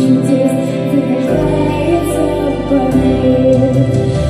Чудес, зарождается поэт.